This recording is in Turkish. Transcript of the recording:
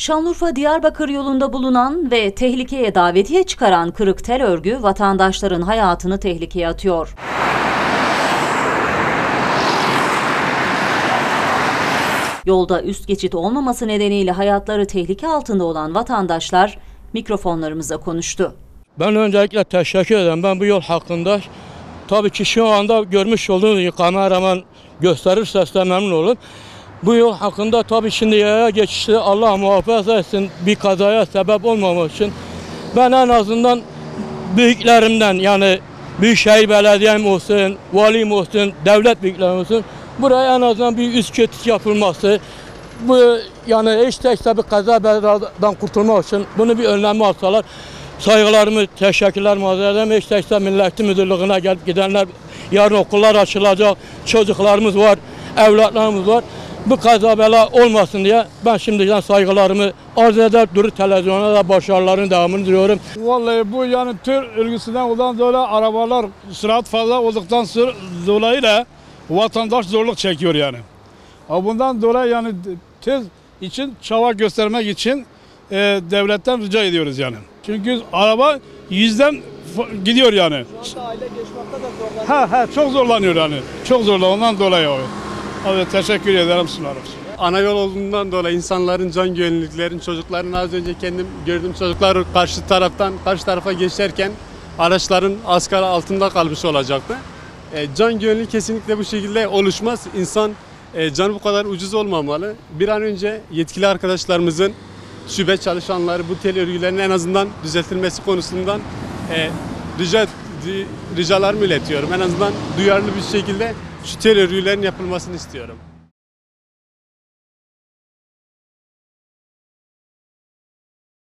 Şanlıurfa Diyarbakır yolunda bulunan ve tehlikeye davetiye çıkaran kırık tel örgü vatandaşların hayatını tehlikeye atıyor. Yolda üst geçit olmaması nedeniyle hayatları tehlike altında olan vatandaşlar mikrofonlarımıza konuştu. Ben öncelikle teşekkür ederim. Ben bu yol hakkında tabii ki şu anda görmüş olduğunuz gibi kameraman gösterirse memnun olur. Bu yol hakkında tabii şimdi yaya geçişi Allah muhafaza etsin bir kazaya sebep olmamak için ben en azından büyüklerimden yani Büyükşehir Belediyem olsun, valim olsun, devlet büyüklerim olsun buraya en azından bir üst geçit yapılması bu yani hiç tekse bir kaza beladan kurtulmak için bunu bir önlemi alsalar saygılarımı, teşekkürler arz ederim. Hiç tekse Milli Müdürlüğü'ne gelip gidenler yarın okullar açılacak, çocuklarımız var, evlatlarımız var. Bu kaza bela olmasın diye ben şimdiden saygılarımı arz eder, Duru Televizyon'a da başarıların devamını diliyorum. Vallahi bu yani tır örgüsünden olan dolayı arabalar sürat fazla olduktan sonra dolayı da vatandaş zorluk çekiyor yani. Ama Bundan dolayı yani tez için çaba göstermek için e, devletten rica ediyoruz yani. Çünkü araba yüzden gidiyor yani. Ha ha çok zorlanıyor yani. Çok zorlanıyor ondan dolayı o. Evet teşekkür ederim sunarım. Ana yol olduğundan dolayı insanların can güvenliklerin, çocukların az önce kendim gördüğüm çocuklar karşı taraftan karşı tarafa geçerken araçların askara altında kalmış olacaktı. E, can güvenliği kesinlikle bu şekilde oluşmaz. İnsan e, canı bu kadar ucuz olmamalı. Bir an önce yetkili arkadaşlarımızın şube çalışanları bu tel örgülerin en azından düzeltilmesi konusundan e, rica di- ricalarımı iletiyorum. En azından duyarlı bir şekilde şu örgülerin yapılmasını istiyorum.